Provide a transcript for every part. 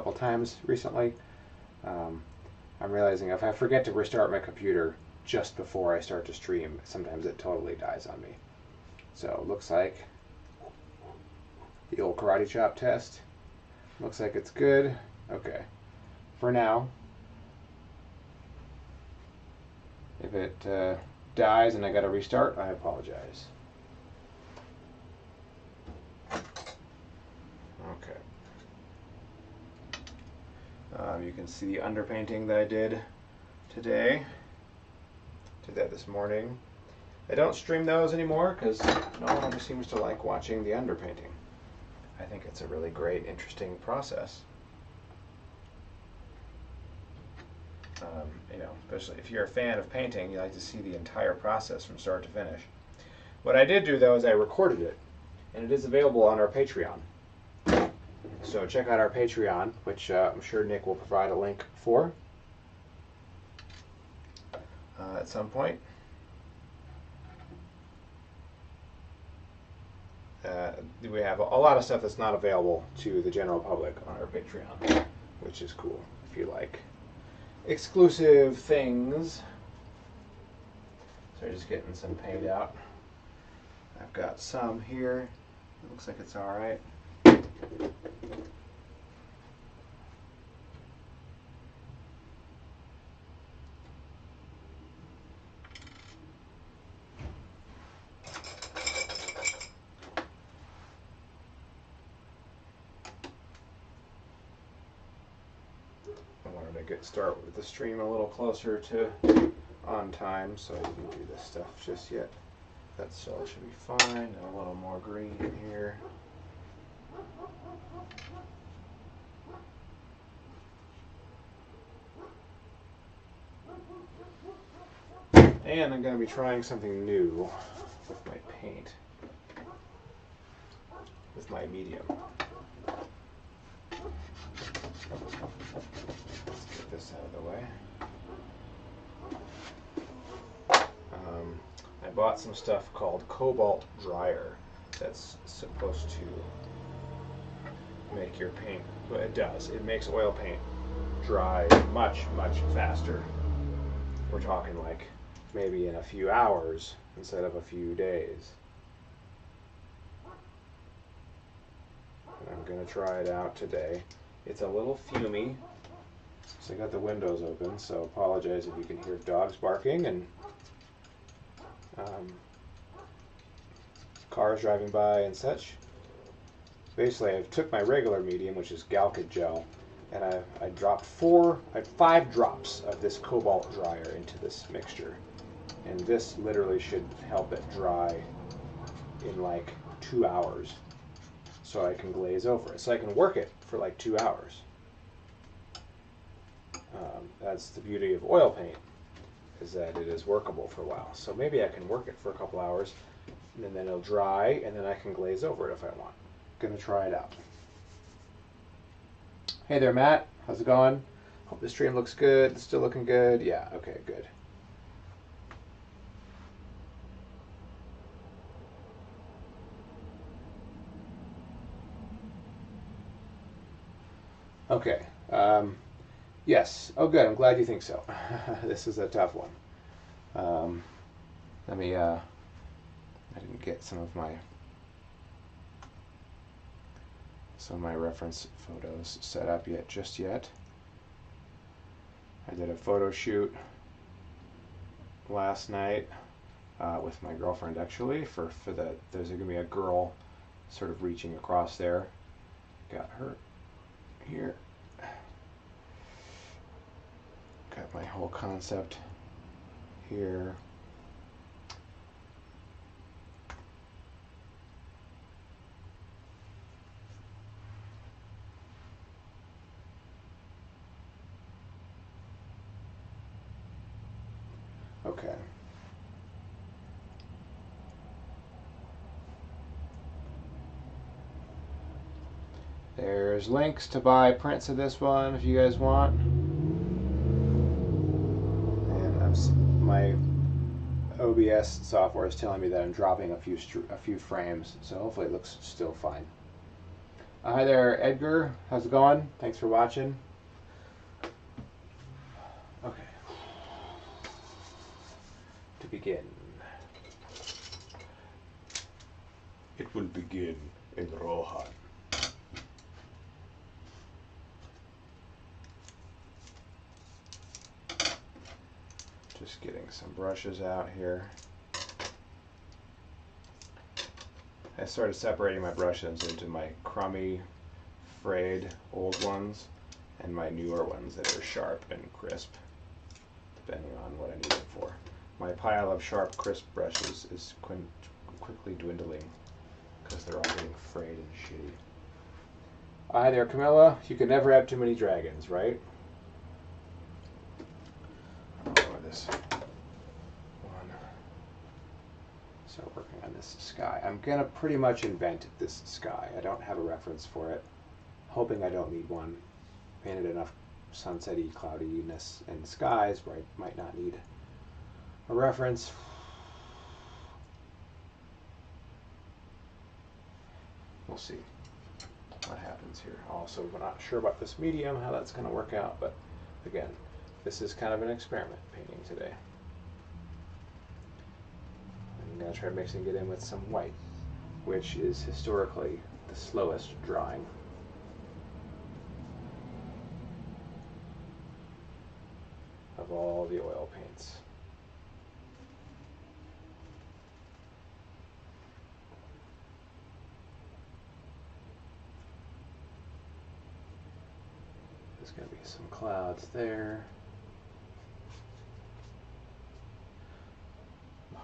couple times recently. Um, I'm realizing if I forget to restart my computer just before I start to stream, sometimes it totally dies on me. So looks like the old karate chop test. Looks like it's good. Okay. For now, if it uh, dies and I got to restart, I apologize. Okay. Um, you can see the underpainting that I did today. Did that this morning. I don't stream those anymore because no one ever seems to like watching the underpainting. I think it's a really great, interesting process. Um, you know, especially if you're a fan of painting, you like to see the entire process from start to finish. What I did do though is I recorded it, and it is available on our Patreon. So check out our Patreon, which uh, I'm sure Nick will provide a link for uh, at some point. Uh, we have a lot of stuff that's not available to the general public on our Patreon, which is cool if you like exclusive things. So just getting some paint out. I've got some here. It looks like it's all right. Get start with the stream a little closer to on time, so I didn't do this stuff just yet. That cell should be fine. And a little more green here. And I'm going to be trying something new with my paint, with my medium. Let's get this out of the way. Um, I bought some stuff called Cobalt Dryer that's supposed to make your paint, well, it does, it makes oil paint dry much, much faster. We're talking like maybe in a few hours instead of a few days. And I'm going to try it out today. It's a little fumy, so I got the windows open, so apologize if you can hear dogs barking and um, cars driving by and such. Basically, I took my regular medium, which is Galkyd gel, and I, I dropped four, I five drops of this cobalt dryer into this mixture. And this literally should help it dry in like two hours so I can glaze over it. So I can work it for like two hours. Um, that's the beauty of oil paint, is that it is workable for a while. So maybe I can work it for a couple hours, and then it'll dry, and then I can glaze over it if I want. Gonna try it out. Hey there, Matt. How's it going? Hope the stream looks good. It's still looking good. Yeah. Okay. Good. Okay. Um, Yes. Oh, good. I'm glad you think so. this is a tough one. Um, let me. Uh, I didn't get some of my some of my reference photos set up yet, just yet. I did a photo shoot last night uh, with my girlfriend actually for for the there's gonna be a girl sort of reaching across there. Got her here got my whole concept here. Okay. There's links to buy prints of this one if you guys want. And my OBS software is telling me that I'm dropping a few a few frames, so hopefully it looks still fine. Uh, hi there, Edgar. How's it going? Thanks for watching. Okay. To begin. It will begin in Rohan. Just getting some brushes out here. I started separating my brushes into my crummy, frayed old ones and my newer ones that are sharp and crisp, depending on what I need them for. My pile of sharp, crisp brushes is qu- quickly dwindling because they're all getting frayed and shitty. Hi there, Camilla. You can never have too many dragons, right? I'll go with this one. So working on this sky. I'm gonna pretty much invent this sky. I don't have a reference for it. Hoping I don't need one. Painted enough sunsetty cloudiness in skies where I might not need a reference. We'll see what happens here. Also, we're not sure about this medium, how that's going to work out, but again, this is kind of an experiment painting today. I'm going to try mixing it in with some white, which is historically the slowest drying. of all the oil paints. There's going to be some clouds there.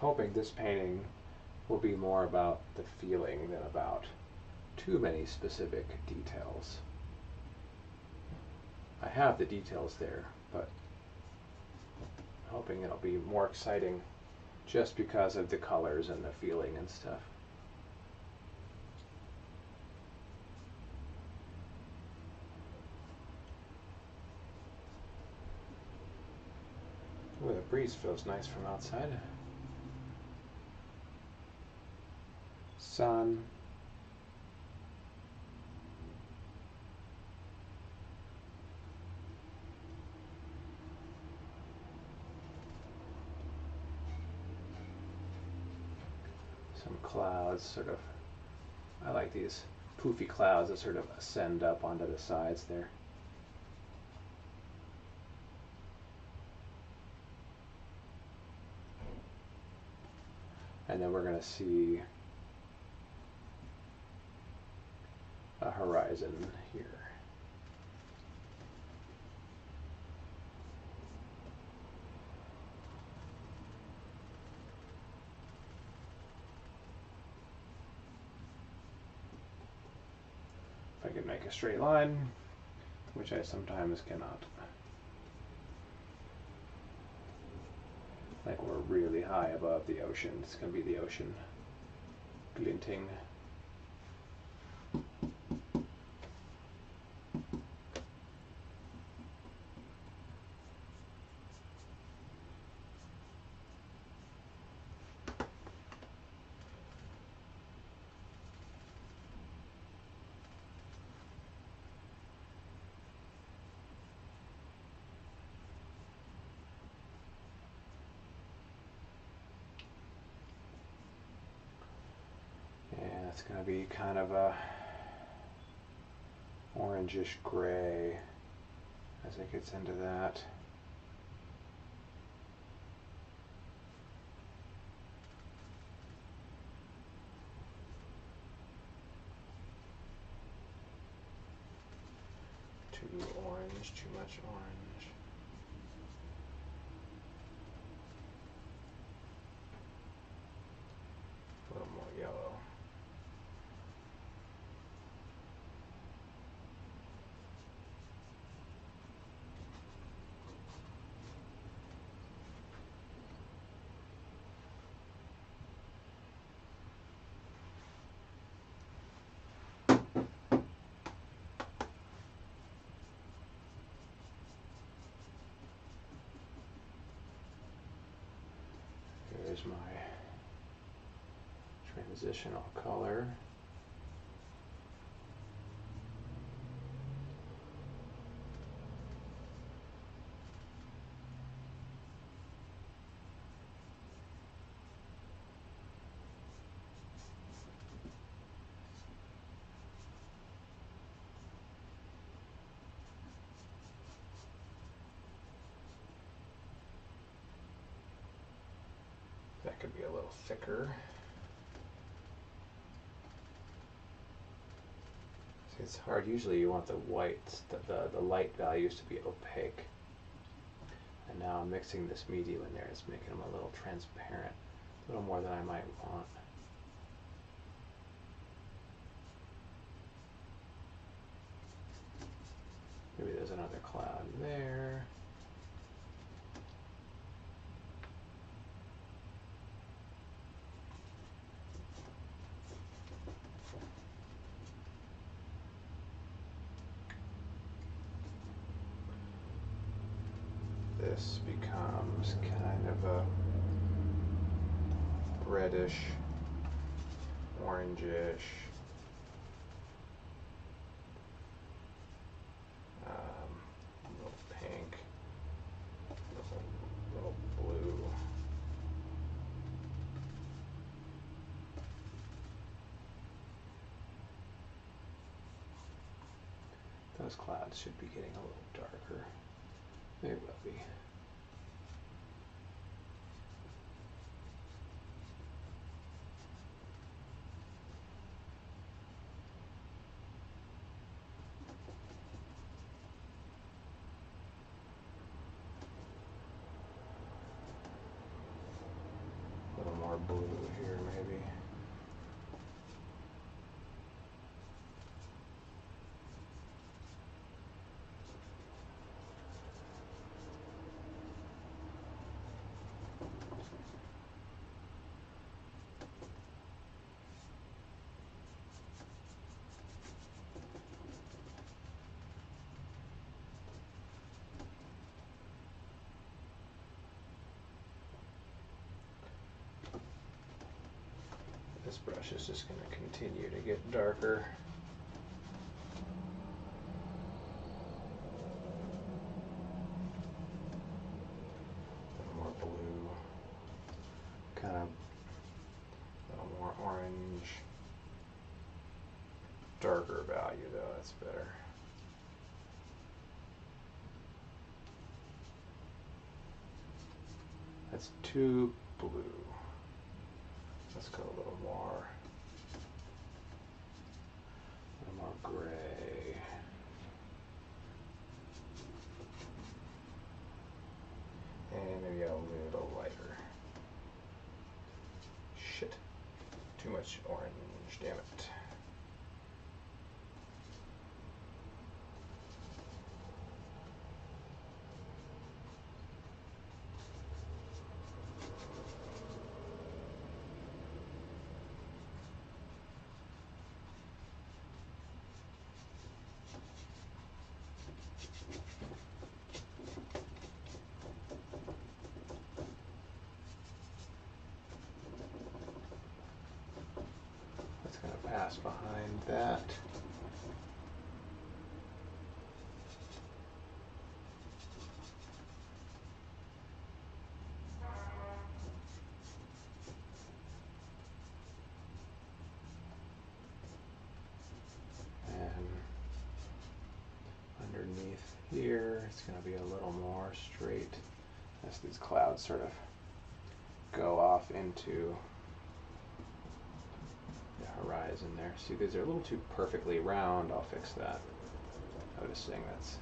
Hoping this painting will be more about the feeling than about too many specific details. I have the details there, but hoping it'll be more exciting just because of the colors and the feeling and stuff. Ooh, the breeze feels nice from outside. Some clouds sort of, I like these poofy clouds that sort of ascend up onto the sides there. and then we're going to see a horizon here. If I can make a straight line, which I sometimes cannot. like we're really high above the ocean. It's going to be the ocean glinting. Yeah, it's going to be kind of a orangish gray as it gets into that. Too orange, too much orange. A little more yellow. My transitional color. Could be a little thicker. See, it's hard. Usually you want the whites, the, the, the light values to be opaque. And now I'm mixing this medium in there. It's making them a little transparent, a little more than I might want. Maybe there's another cloud there. This becomes kind of a reddish, orangish. Um. Those clouds should be getting a little darker. They will be. A little blue here, maybe. This brush is just going to continue to get darker. More blue. Kind of more orange. Darker value though, that's better. That's too blue. Let's go a little more. A little more gray. And maybe a little lighter. Shit. Too much orange, damn it. Pass behind that. And underneath here, it's going to be a little more straight as these clouds sort of go off into the horizon there. See, these are a little too perfectly round. I'll fix that. Noticing that's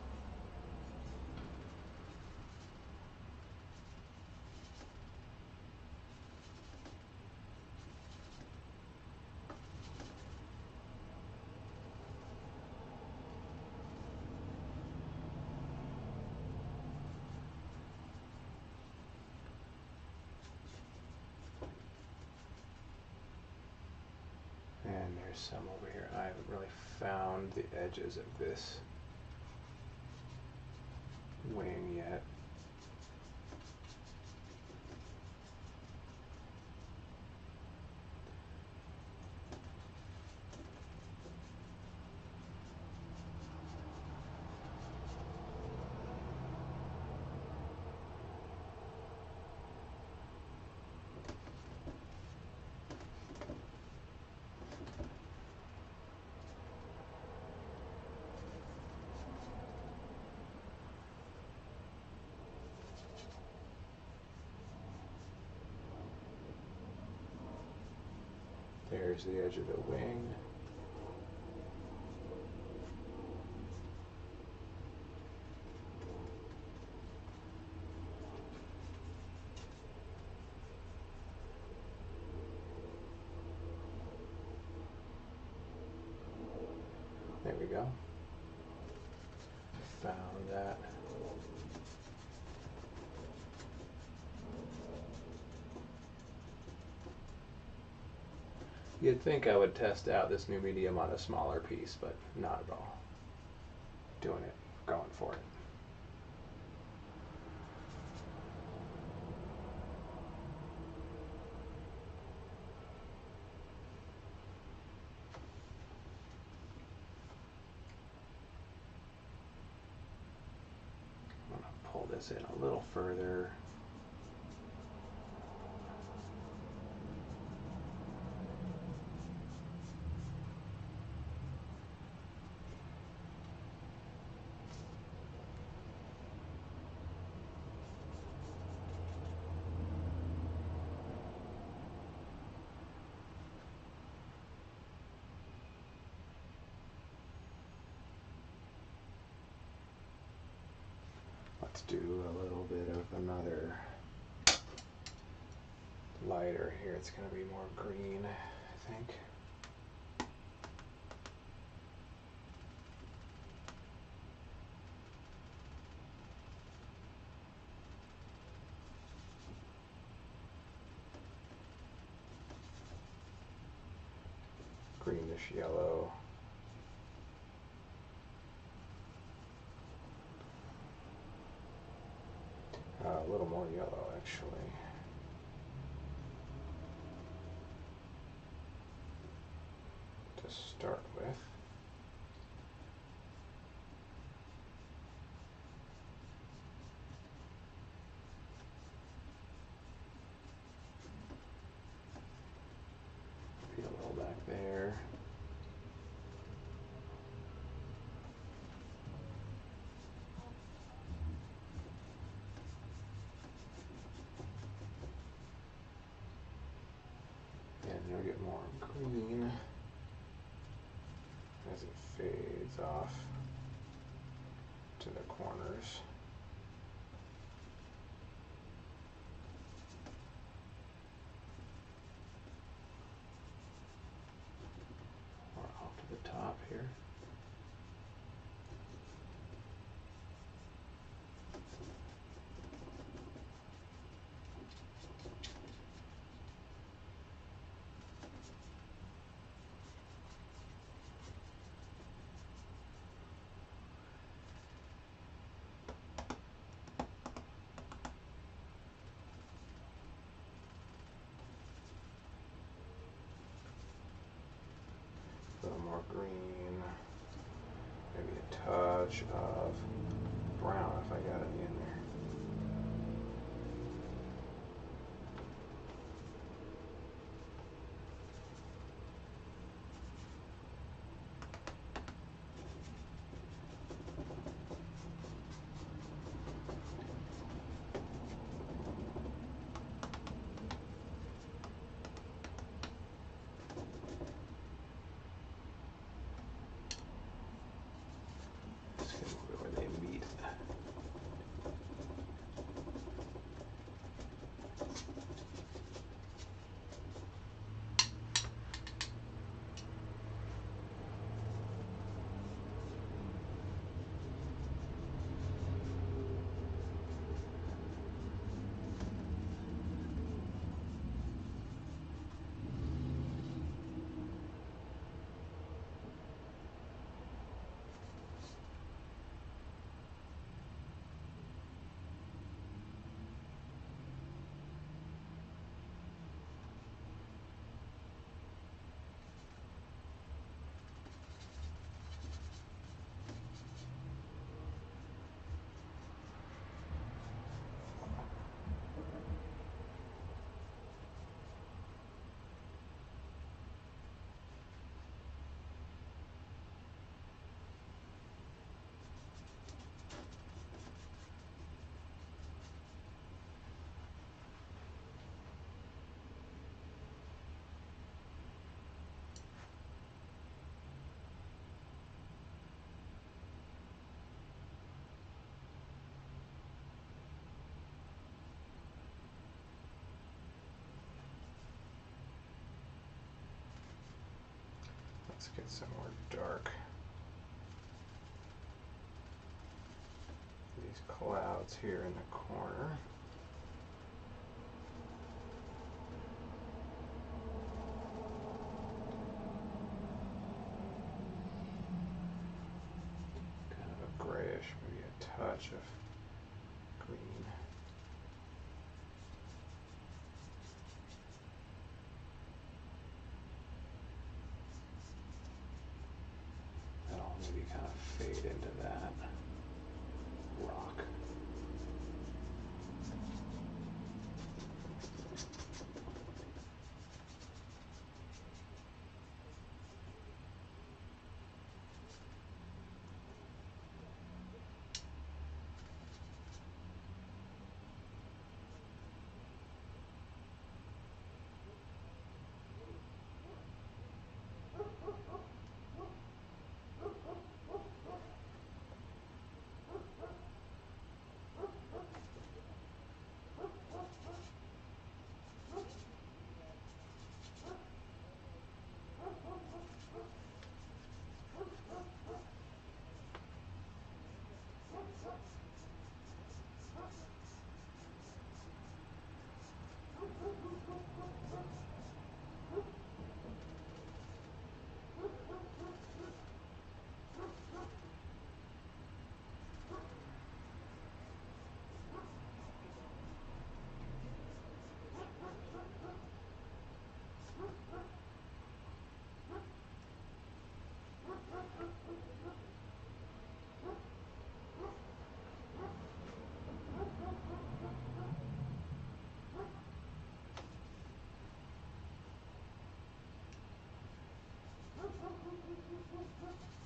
And there's some over here. I haven't really edges of this There's the edge of the wing. There we go. Found that. You'd think I would test out this new medium on a smaller piece, but not at all. Doing it, going for it. I'm gonna pull this in a little further. Do a little bit of another lighter here. It's going to be more green, I think. Greenish yellow. Uh, a little more yellow, actually. To start with. Be a little back there. And you'll get more green as it fades off to the corners. Or off to the top here. A little more green. Maybe a touch of brown if I got any in there. Just gonna move it where they meet. Let's get some more dark. These clouds here in the corner. Kind of a grayish, maybe a touch of green. That'll maybe kind of fade into that rock. Thank you.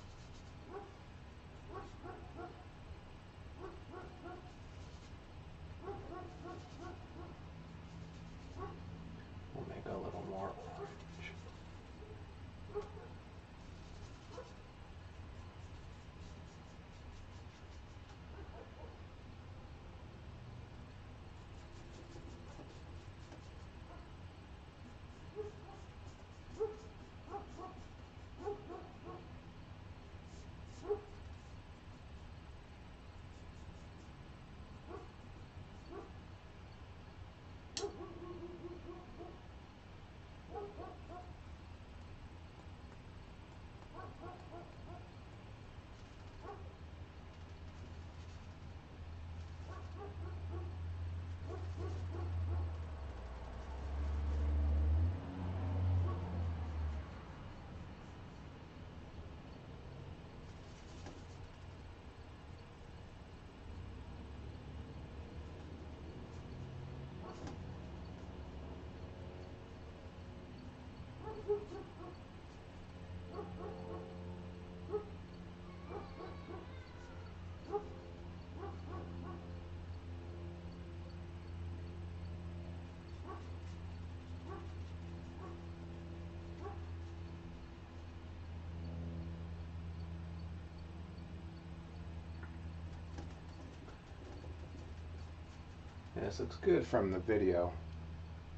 Yeah, this looks good from the video,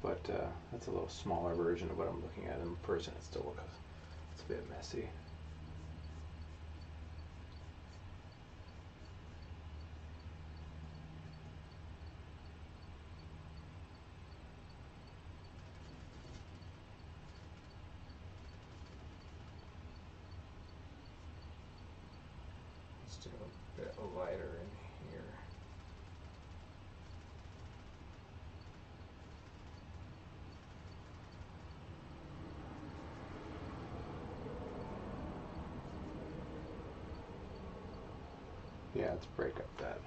but uh, that's a little smaller version of what I'm looking at in person. It still looks it's a bit messy. Let's do a bit lighter in here. Yeah, let's break up that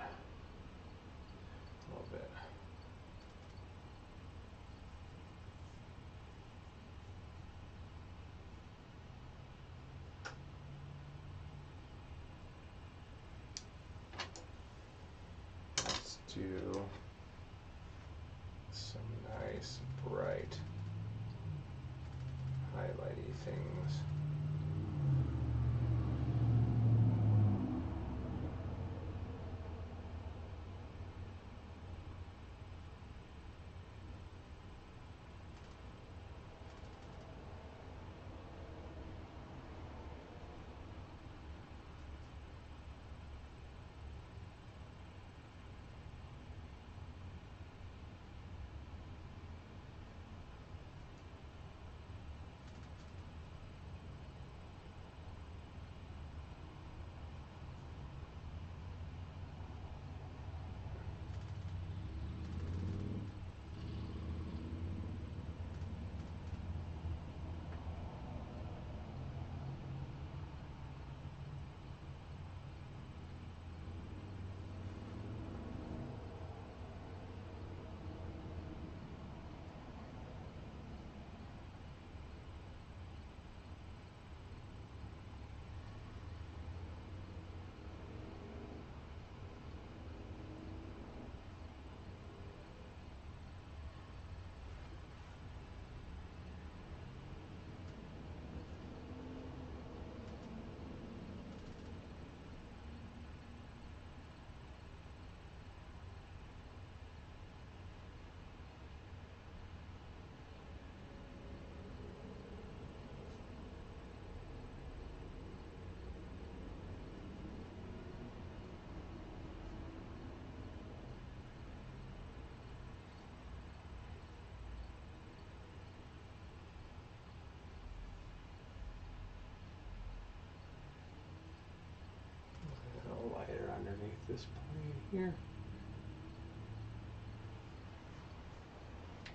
this plane here.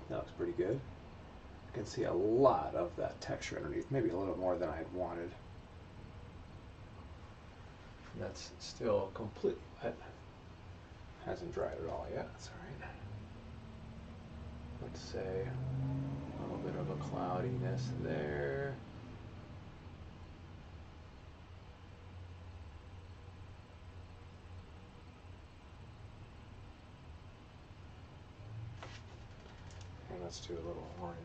That looks pretty good. I can see a lot of that texture underneath, maybe a little more than I had wanted. That's still completely wet. Hasn't dried at all yet. That's all right. Let's say a little bit of a cloudiness there. Let's do a little orange.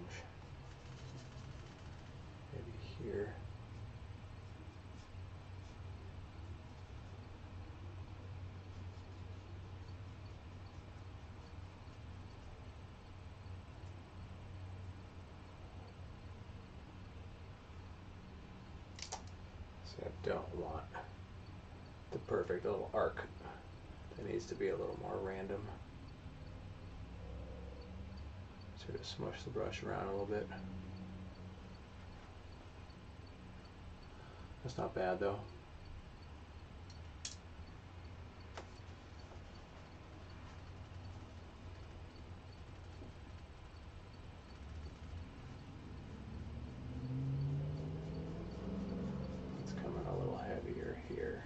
Maybe here. See, I don't want the perfect little arc. It needs to be a little more random. Sort of smush the brush around a little bit. That's not bad though. It's coming a little heavier here.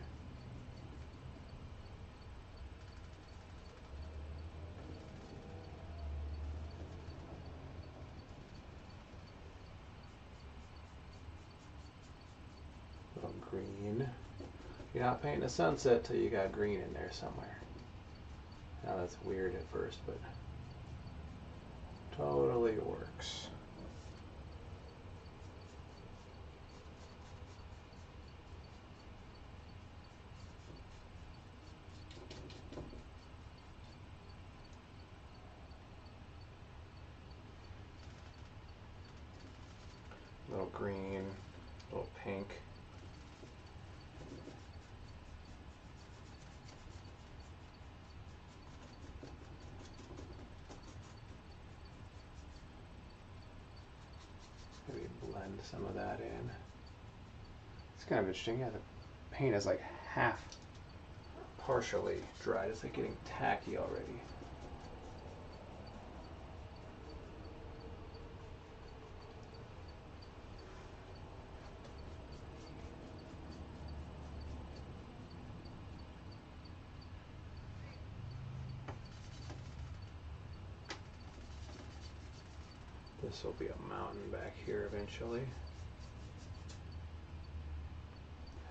Little green. You're not painting a sunset till you got green in there somewhere. Now that's weird at first, but totally works. little green, little pink. Maybe blend some of that in. It's kind of interesting. Yeah, the paint is like half partially dried. It's like getting tacky already. This will be a mountain back here eventually.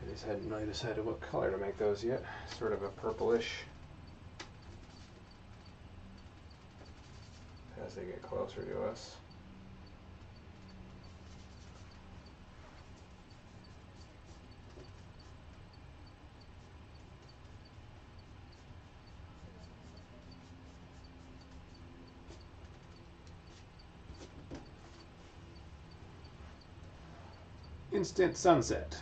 I just hadn't really decided what color to make those yet. Sort of a purplish. As they get closer to us. Instant sunset.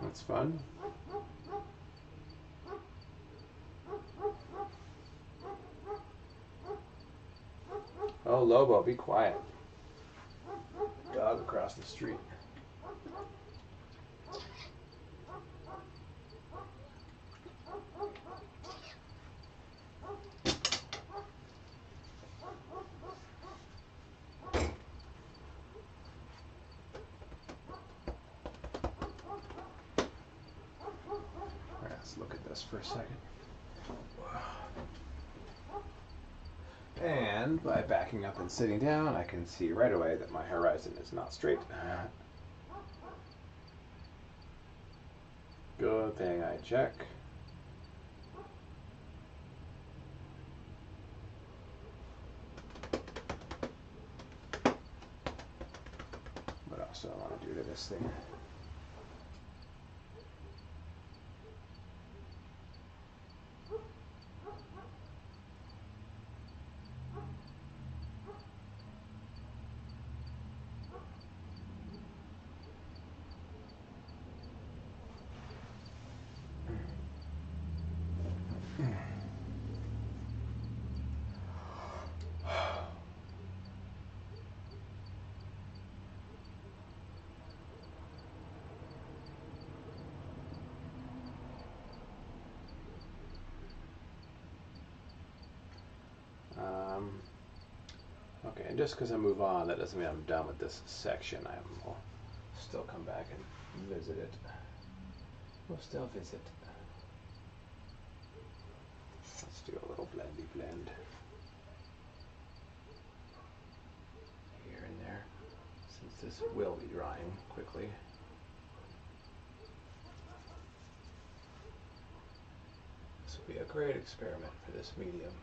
That's fun. Oh, Lobo, be quiet. Dog across the street. All right, let's look at this for a second. And by backing up and sitting down, I can see right away that my horizon is not straight. Good thing I check. What else do I want to do to this thing? And just because I move on, that doesn't mean I'm done with this section. I will still come back and visit it. We'll still visit. Let's do a little blendy blend. Here and there, since this will be drying quickly. This will be a great experiment for this medium.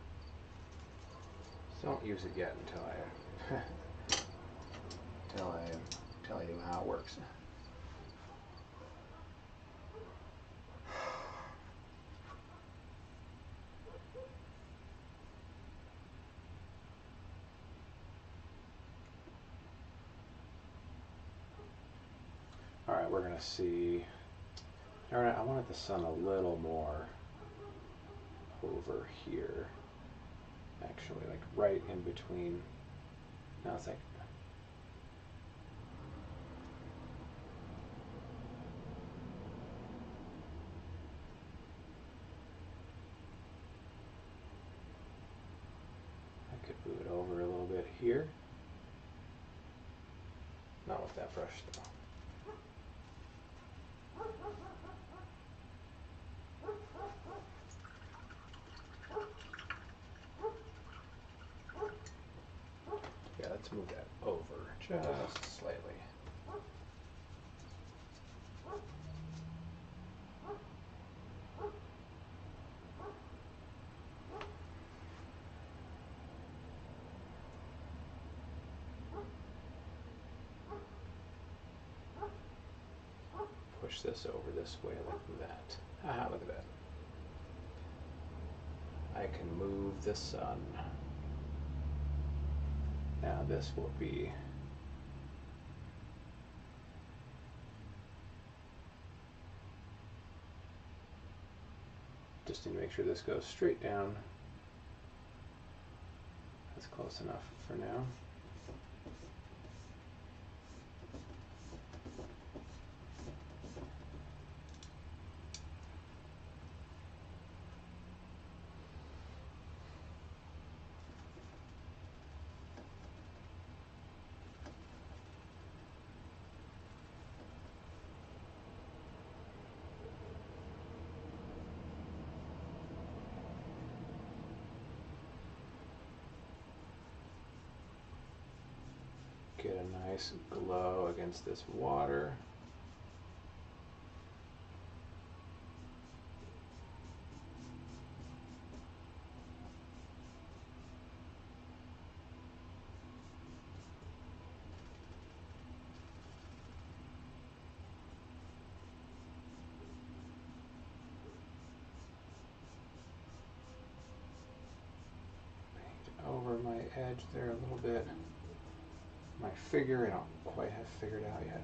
Don't use it yet until I until I tell you how it works. All right, we're gonna see. All right, I wanted the sun a little more over here. Actually, like right in between. Now it's like. I could move it over a little bit here. Not with that brush though. Yeah, let's move that over just slightly. Push this over this way like that. Ah, look at that. I can move the sun. This will be just need to make sure this goes straight down. That's close enough for now. Get a nice glow against this water. Over my edge there a little bit. My figure, I don't quite have figured out yet.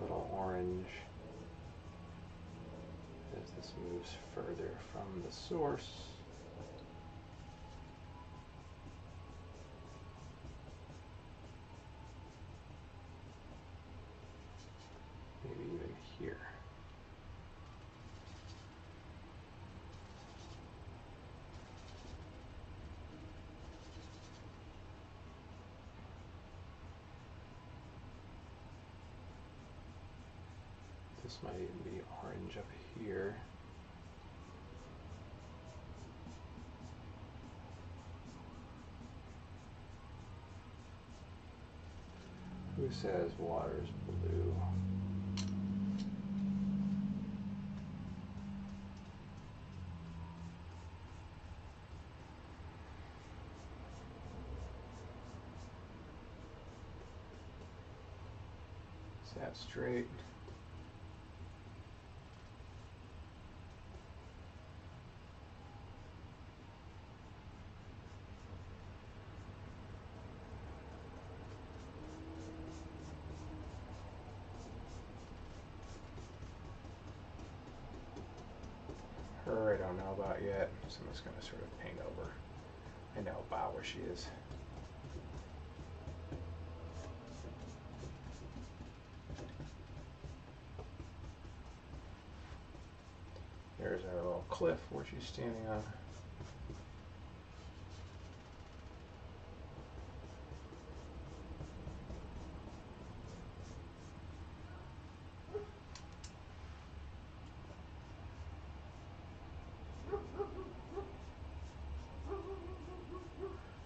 little orange as this moves further from the source. Maybe even here. This might even be orange up here. Who says water's blue? Is straight? Her, I don't know about yet, so I'm just going to sort of paint over. I know about where she is. There's our little cliff where she's standing on.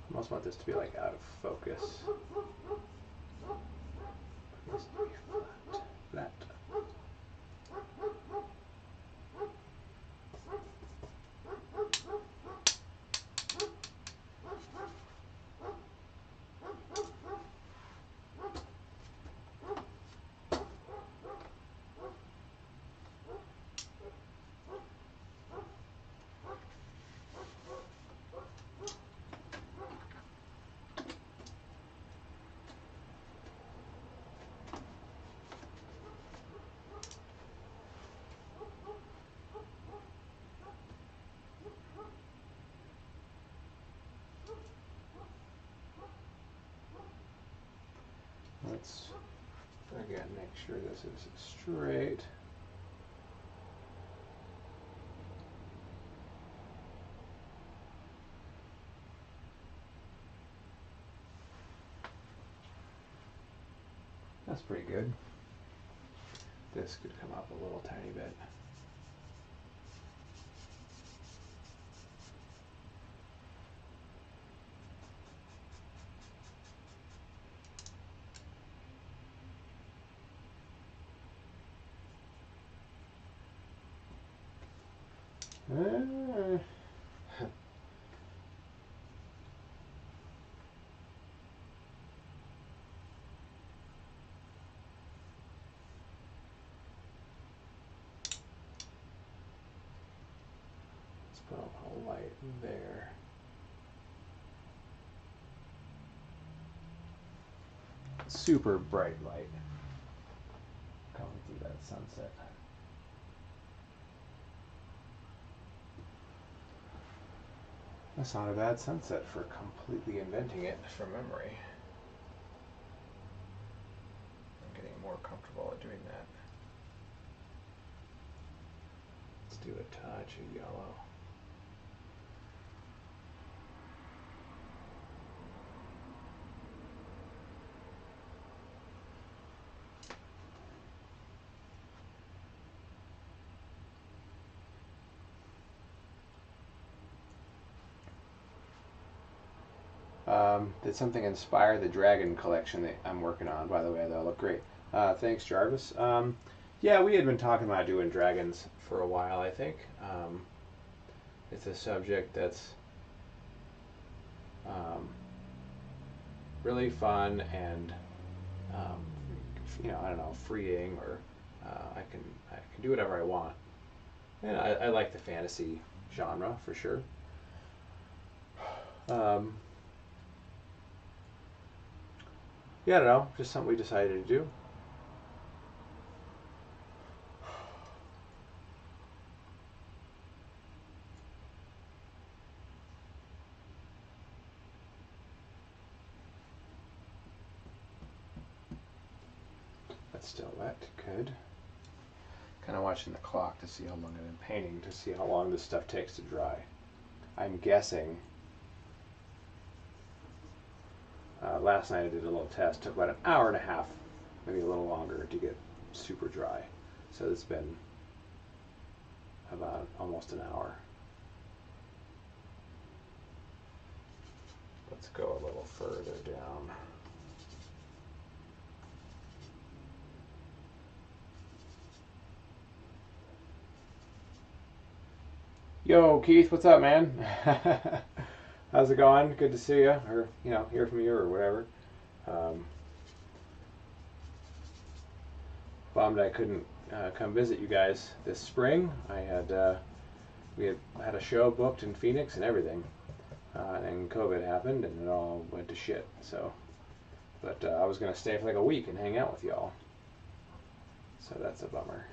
I almost want this to be like out of focus. Needs to be flat. Flat. Let's again make sure this is straight. That's pretty good. This could come up a little tiny bit. Let's put a light there. Super bright light coming through that sunset. That's not a bad sunset for completely inventing it from memory. I'm getting more comfortable at doing that. Let's do a touch of yellow. Um, did something inspire the dragon collection that I'm working on? By the way, they'll look great. Uh, thanks, Jarvis. Um, yeah, we had been talking about doing dragons for a while. I think um, it's a subject that's um, really fun and um, you know I don't know freeing or uh, I can I can do whatever I want. And I, I like the fantasy genre for sure. Um, yeah, I don't know. Just something we decided to do. That's still wet. Good. Kind of watching the clock to see how long I've been painting to see how long this stuff takes to dry. I'm guessing. Uh, last night I did a little test. Took about an hour and a half, maybe a little longer, to get super dry. So it's been about almost an hour. Let's go a little further down. Yo, Keith, what's up, man? How's it going? Good to see you, or you know, hear from you, or whatever. Um, bummed I couldn't uh, come visit you guys this spring. I had uh, we had had a show booked in Phoenix and everything, uh, and COVID happened, and it all went to shit. So, but uh, I was gonna stay for like a week and hang out with y'all. So that's a bummer.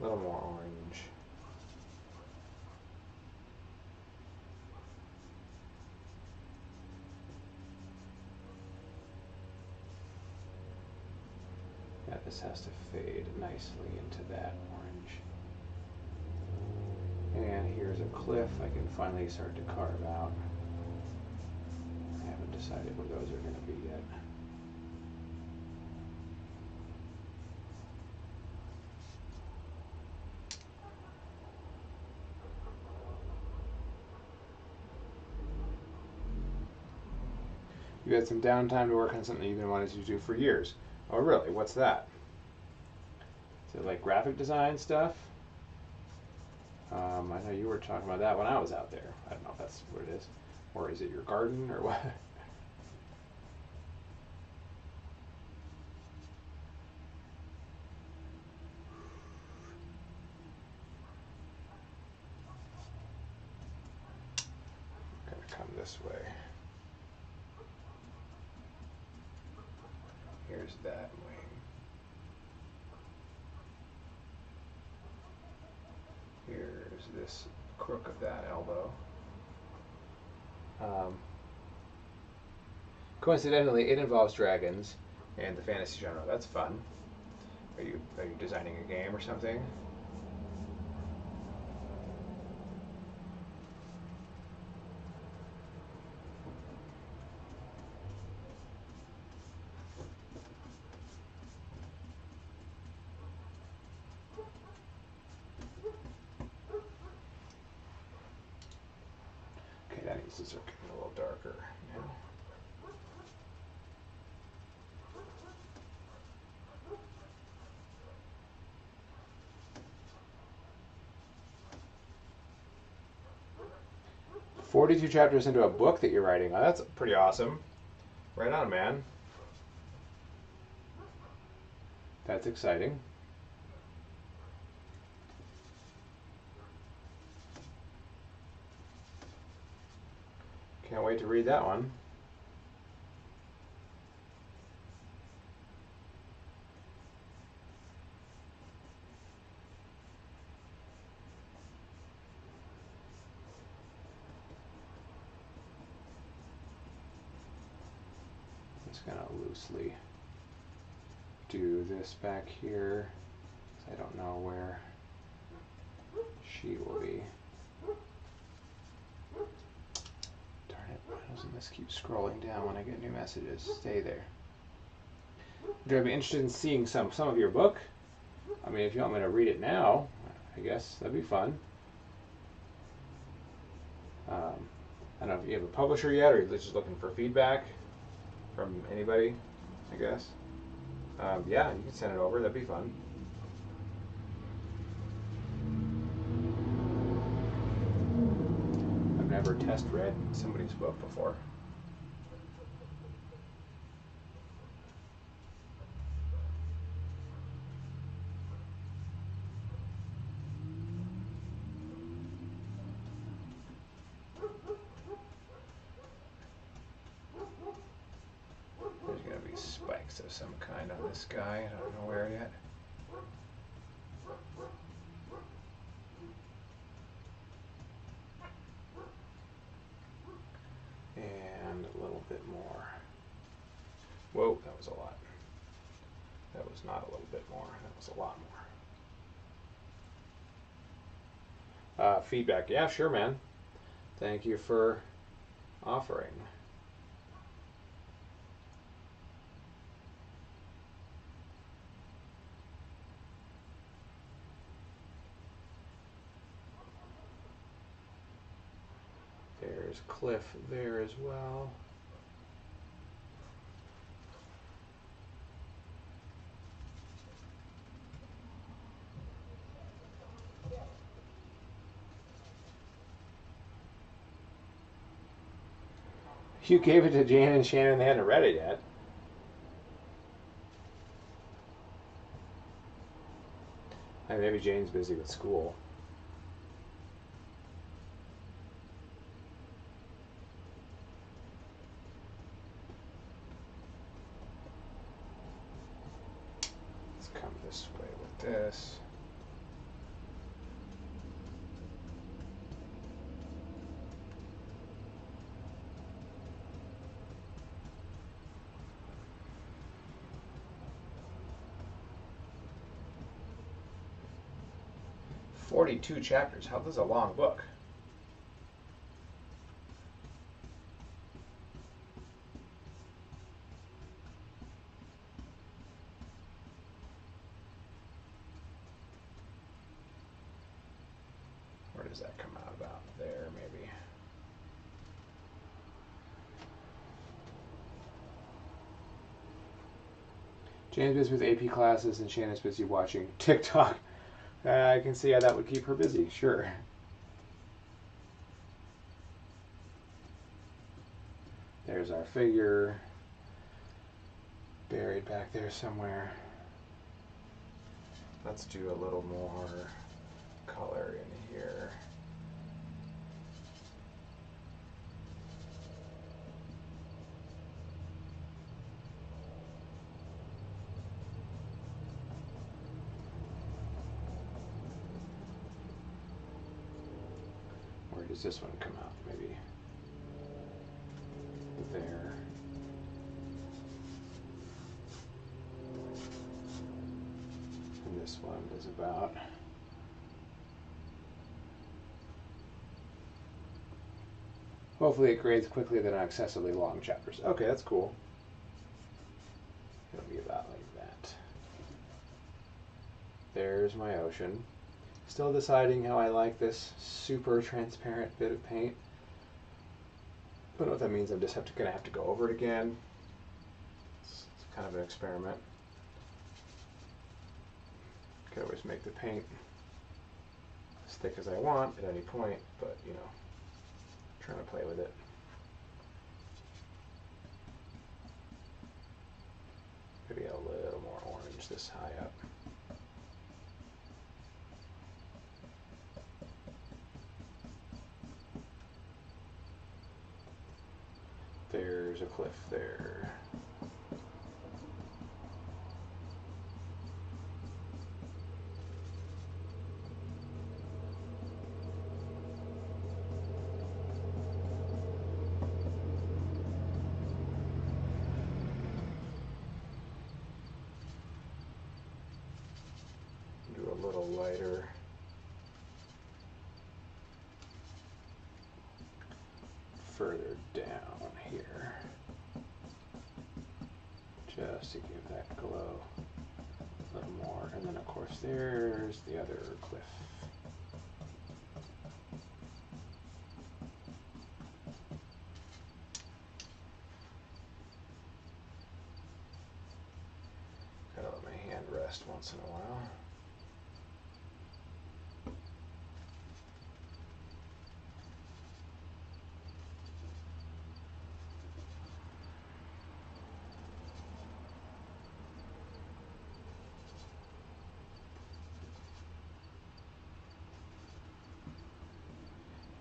A little more orange. Yeah, this has to fade nicely into that orange. And here's a cliff I can finally start to carve out. I haven't decided where those are going to be yet. You had some downtime to work on something you've been wanting to do for years. Oh, really? What's that? Like graphic design stuff? Um, I know you were talking about that when I was out there. I don't know if that's what it is. Or is it your garden or what? Gonna come this way. Here's that wing. Here's this crook of that elbow. Um, coincidentally, it involves dragons and the fantasy genre. That's fun. Are you are you designing a game or something? 42 chapters into a book that you're writing. Oh, that's pretty awesome. Right on, man. That's exciting. Can't wait to read that one. Back here. I don't know where she will be. Darn it, why doesn't this keep scrolling down when I get new messages? Stay there. Would I be interested in seeing some some of your book? I mean, if you want me to read it now, I guess that'd be fun. Um, I don't know if you have a publisher yet, or you're just looking for feedback from anybody. I guess. Um, yeah, you can send it over. That'd be fun. I've never test read somebody's book before. There's gonna be spikes of some kind on this guy. I don't know where yet. And a little bit more. Whoa, that was a lot. That was not a little bit more. That was a lot more. Uh, feedback. Yeah, sure, man. Thank you for offering. There's Cliff there as well. You gave it to Jan and Shannon, they hadn't read it yet. Maybe Jane's busy with school. Let's come this way with this. 42 chapters. How this is a long book. Where does that come out about? There, maybe. Jane's busy with AP classes, and Shannon's busy watching TikTok. Uh, I can see how that would keep her busy, sure. There's our figure. Buried back there somewhere. Let's do a little more color in here. Does this one come out? Maybe there. And this one is about Hopefully it grades quickly than excessively long chapters. Okay, that's cool. It'll be about like that. There's my ocean. Still deciding how I like this super transparent bit of paint. I don't know what that means. I'm just have to, gonna have to go over it again. It's, it's kind of an experiment. Could always make the paint as thick as I want at any point, but you know, trying to play with it. Maybe a little more orange this high up. There's a cliff there. Do a little lighter. Further down here. Just to give that glow a little more. And then, of course, there's the other cliff. Gotta let my hand rest once in a while.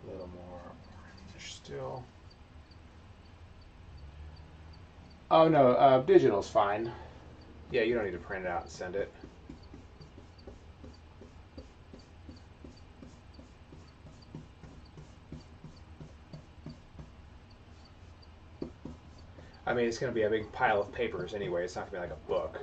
A little more orange still. Oh no, uh, digital's fine. Yeah, you don't need to print it out and send it. I mean, it's going to be a big pile of papers anyway. It's not going to be like a book.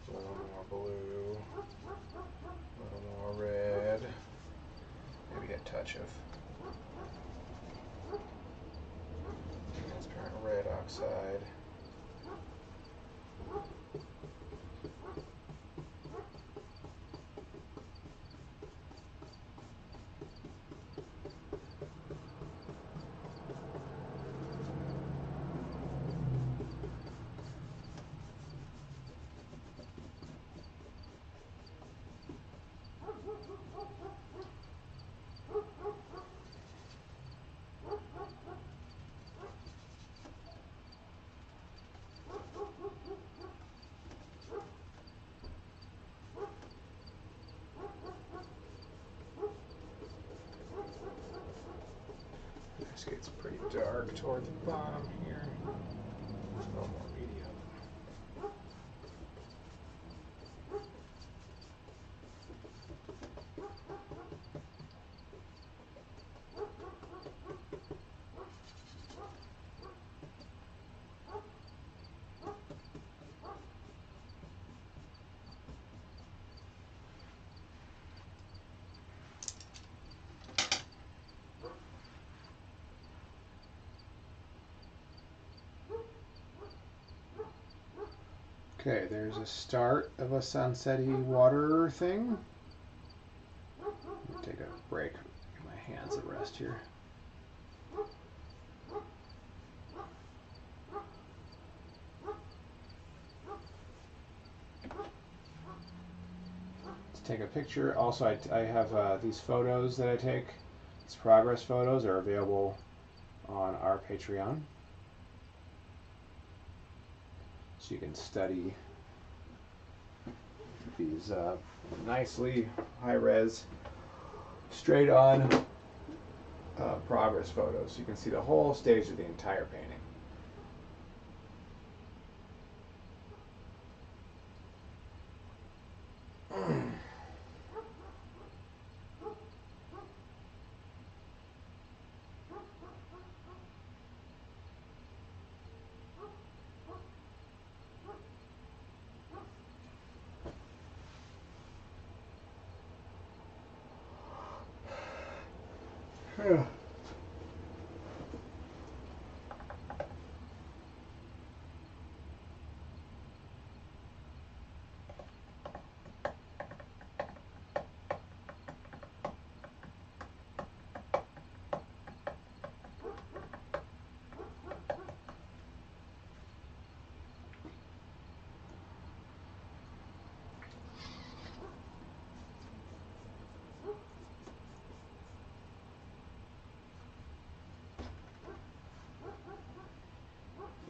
A little more blue, a little more red, maybe a touch of transparent red oxide. This gets pretty dark toward the bottom here. A little more medium. Okay, there's a start of a sunsetty water thing. Take a break. Give my hands a rest here. Let's take a picture. Also, I, I have uh, these photos that I take. These progress photos are available on our Patreon. So you can study these uh, nicely high res, straight on uh, progress photos. You can see the whole stage of the entire painting. Yeah.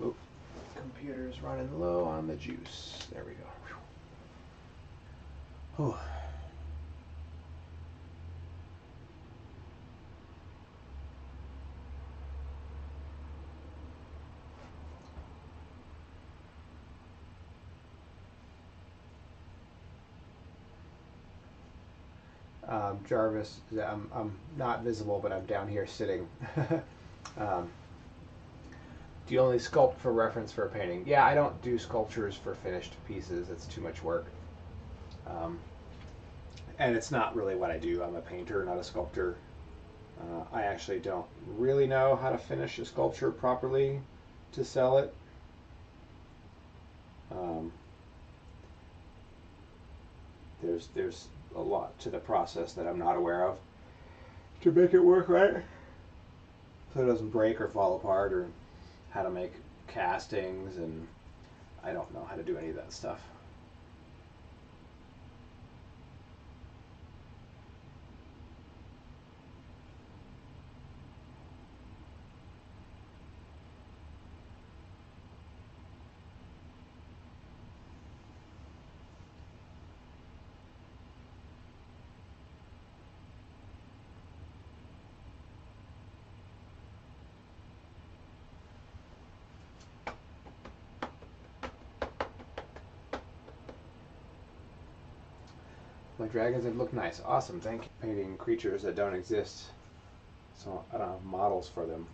Oop. Computer's running low on the juice. There we go. Whew. Um, Jarvis, I'm, I'm not visible, but I'm down here sitting. um, do you only sculpt for reference for a painting? Yeah, I don't do sculptures for finished pieces. It's too much work. Um, and it's not really what I do. I'm a painter, not a sculptor. Uh, I actually don't really know how to finish a sculpture properly to sell it. Um, there's there's a lot to the process that I'm not aware of to make it work right, so it doesn't break or fall apart or how to make castings and I don't know how to do any of that stuff. My dragons have look nice. Awesome, thank you. Painting creatures that don't exist. So I don't have models for them.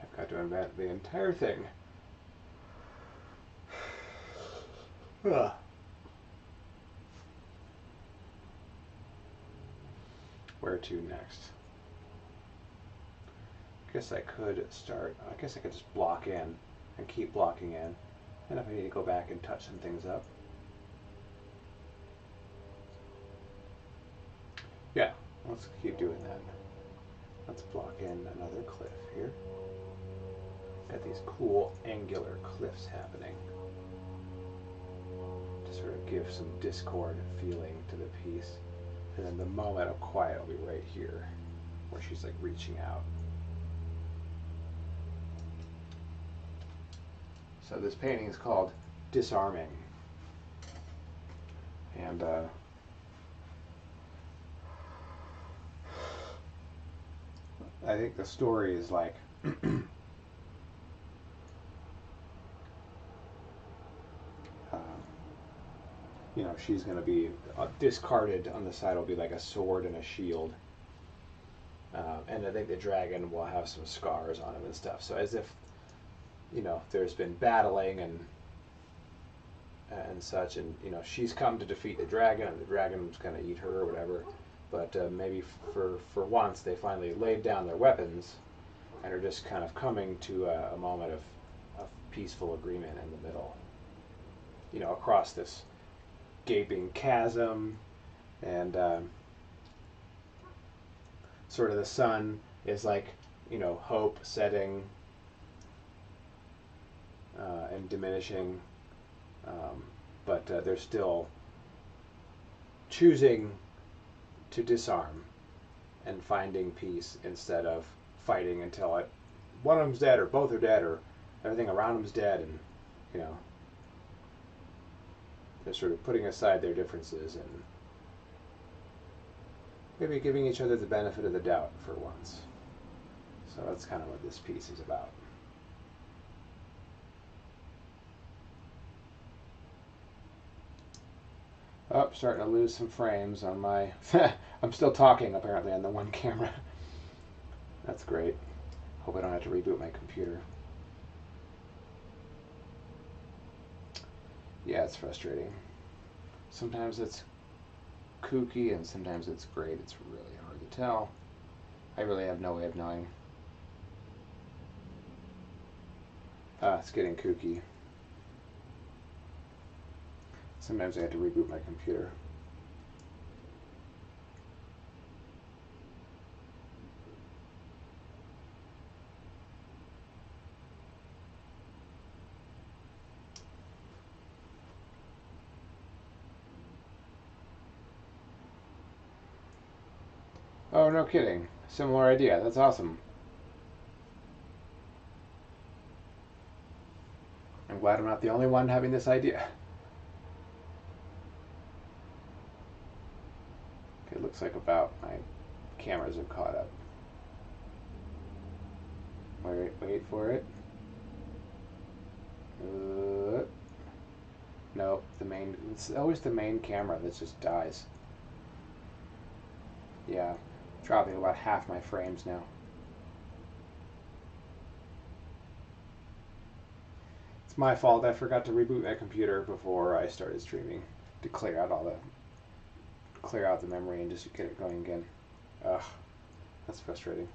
I've got to invent the entire thing. Ugh. Where to next? I guess I could start. I guess I could just block in and keep blocking in. And if I need to go back and touch some things up. Yeah, let's keep doing that. Let's block in another cliff here. Got these cool angular cliffs happening. To sort of give some discord feeling to the piece. And then the moment of quiet will be right here, where she's like reaching out. So this painting is called Disarming. And uh, I think the story is like um, you know, she's going to be uh, discarded on the side will be like a sword and a shield. Um, and I think the dragon will have some scars on him and stuff. So as if you know, there's been battling and and such, and you know, she's come to defeat the dragon, and the dragon's going to eat her or whatever. But uh, maybe for for once, they finally laid down their weapons, and are just kind of coming to a, a moment of, of peaceful agreement in the middle. You know, across this gaping chasm, and um, sort of the sun is like, you know, hope setting uh, and diminishing, um, but uh, they're still choosing to disarm and finding peace instead of fighting until it, one of them's dead or both are dead or everything around them's dead and you know they're sort of putting aside their differences and maybe giving each other the benefit of the doubt for once. So that's kind of what this piece is about. Oh, starting to lose some frames on my. I'm still talking apparently on the one camera. That's great. Hope I don't have to reboot my computer. Yeah, it's frustrating. Sometimes it's kooky and sometimes it's great. It's really hard to tell. I really have no way of knowing. Ah, it's getting kooky. Sometimes I have to reboot my computer. Oh, no kidding. Similar idea. That's awesome. I'm glad I'm not the only one having this idea. It looks like about my cameras are caught up. Wait, wait for it. Uh, nope, the main, it's always the main camera that just dies. Yeah, dropping about half my frames now. It's my fault. I forgot to reboot my computer before I started streaming to clear out all the clear out the memory and just get it going again. Ugh, that's frustrating.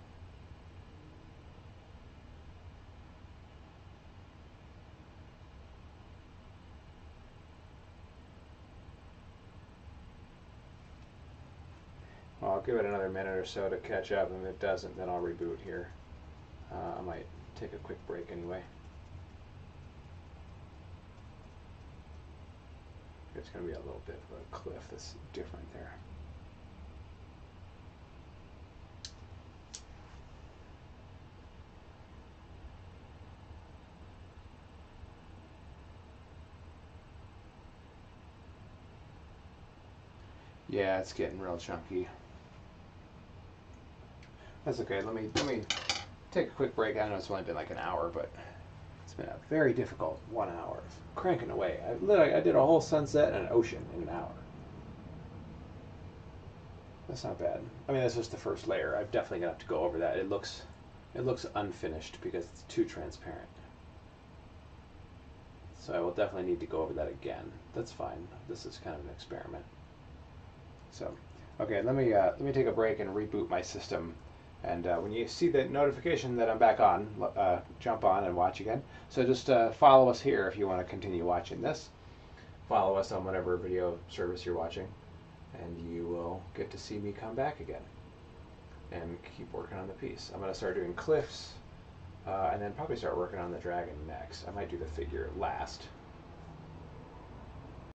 Well, I'll give it another minute or so to catch up, and if it doesn't, then I'll reboot here. Uh, I might take a quick break anyway. There's going to be a little bit of a cliff that's different there. Yeah, it's getting real chunky. That's okay. Let me let me take a quick break. I know it's only been like an hour, but been a very difficult one hour cranking away. I literally I did a whole sunset and an ocean in an hour. That's not bad. I mean, that's just the first layer. I've definitely got to go over that. It looks it looks unfinished because it's too transparent. So I will definitely need to go over that again. That's fine. This is kind of an experiment. So, okay, let me uh, let me take a break and reboot my system. And uh, when you see the notification that I'm back on, uh, jump on and watch again. So just uh, follow us here if you want to continue watching this. Follow us on whatever video service you're watching, and you will get to see me come back again and keep working on the piece. I'm going to start doing cliffs, uh, and then probably start working on the dragon next. I might do the figure last